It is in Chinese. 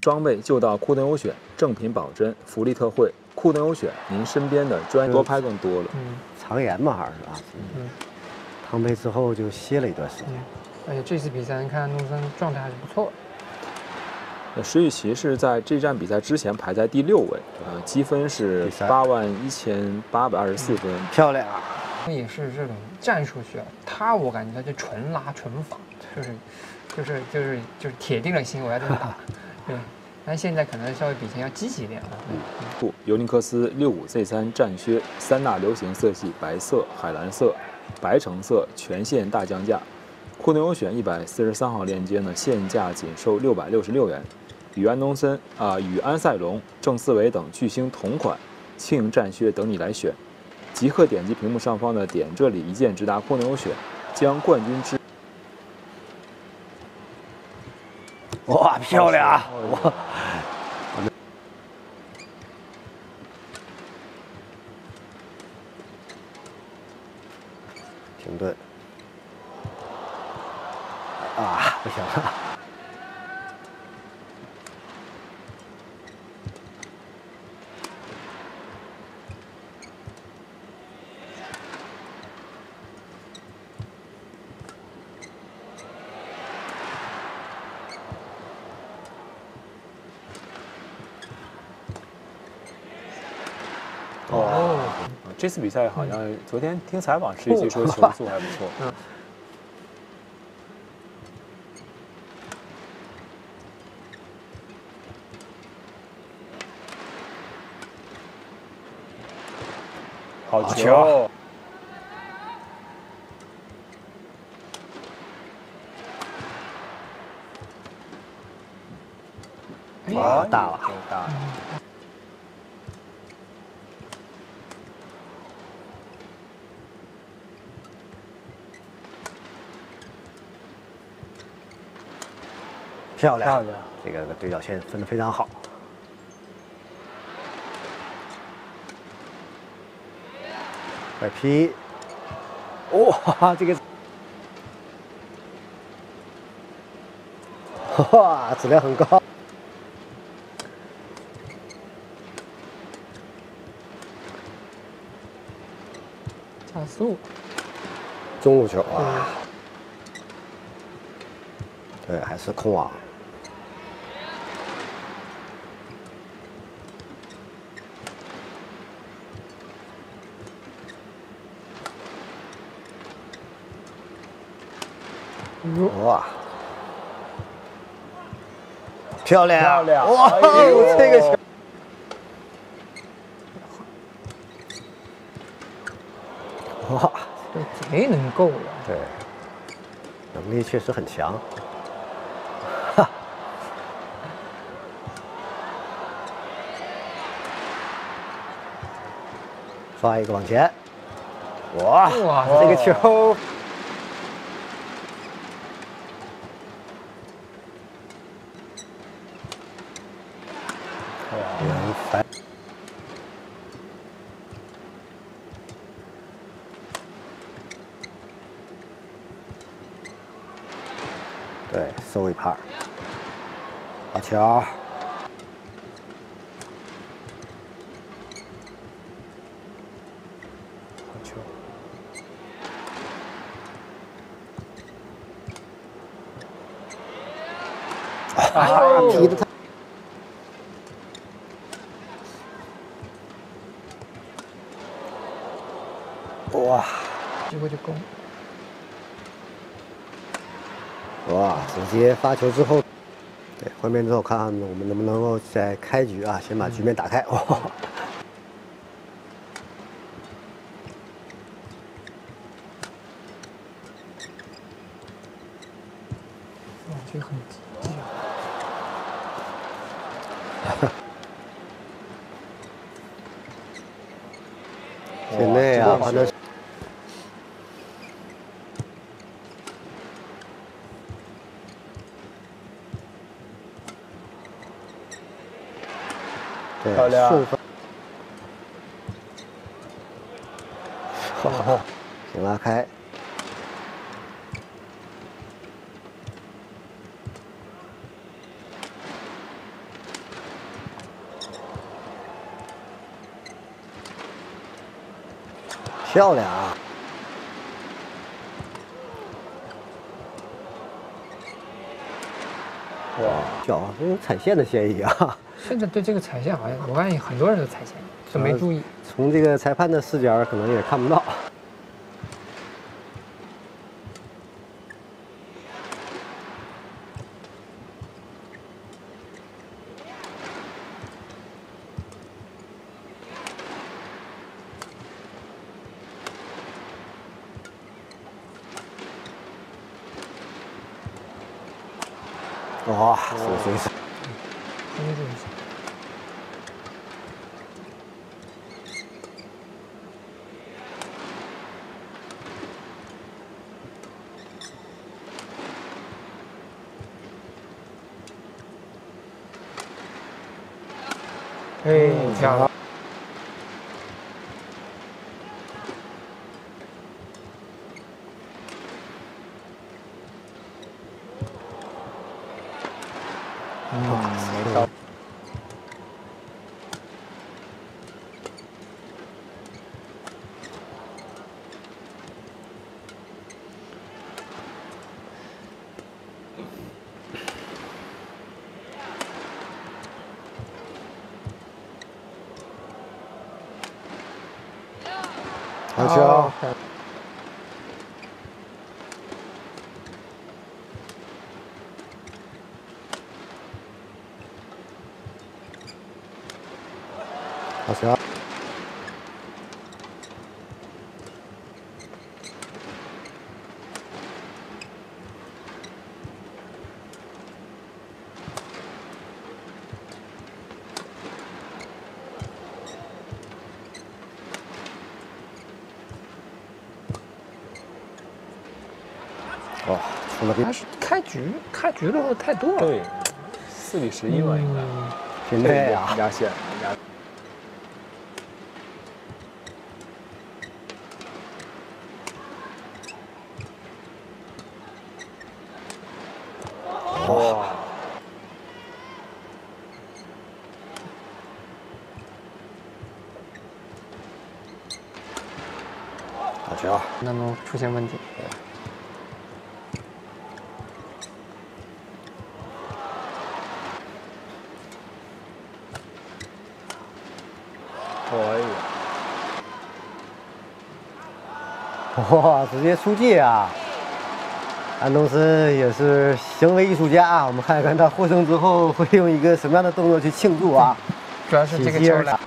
装备就到酷登优选，正品保真，福利特惠。酷登优选，您身边的专业多拍更多了。嗯肠炎嘛，还是啊？嗯汤杯之后就歇了一段时间。嗯，而且这次比赛，你看诺森状态还是不错。那石宇奇是在这站比赛之前排在第六位，呃，积分是八万一千八百二十四分。漂亮啊！也是这种战术需要，他我感觉他就纯拉纯防，就是就是就是就是铁定了心我要这么打，对。但现在可能稍微比以前要积极一点了。不，尤尼克斯六五 Z 三战靴三大流行色系：白色、海蓝色、白橙色，全线大降价。酷牛优选一百四十三号链接呢，现价仅售六百六十六元，与安东森啊、与安赛龙、郑思维等巨星同款轻盈战靴等你来选。即刻点击屏幕上方的点这里一键直达酷牛优选，将冠军之哇，漂亮啊！哇，停顿。啊，不行了。哦，啊这次比赛好像昨天听采访，石宇奇说球速还不错。嗯好好球球！哎哇，大了。大了。漂亮，漂亮这个对角线分的非常好。快劈！哇，这个，哇，质量很高。加速，中路球啊，嗯，对，还是空网。哇，漂亮，漂亮。哇，哎呦。这个球，哇，这贼能够了。对，能力确实很强。哈。发一个往前，哇，哇。这个球，远反对，收一拍儿，好球，好球！哎呦踢的太。哇结果就攻。哇！直接发球之后，对换边之后，看看我们能不能够在开局啊，先把局面打开。哇！哇，这个很激啊！现在啊，反正对漂亮顺风。行拉开，漂亮啊！哇，脚有踩线的嫌疑啊！现在对这个踩线好像我发现很多人都踩线，就没注意。从这个裁判的视角可能也看不到。哇，手随手。关注一下。哎，漂亮！没到。好球！好球！哇，出了个他是开局，开局落后太多了。对，四比十一吧，应该。嗯，平配啊！压线压。哇！好球！当中出现问题。哎 哇，直接出界啊！安东森也是行为艺术家啊，我们看一看他获胜之后会用一个什么样的动作去庆祝啊？主要是这个。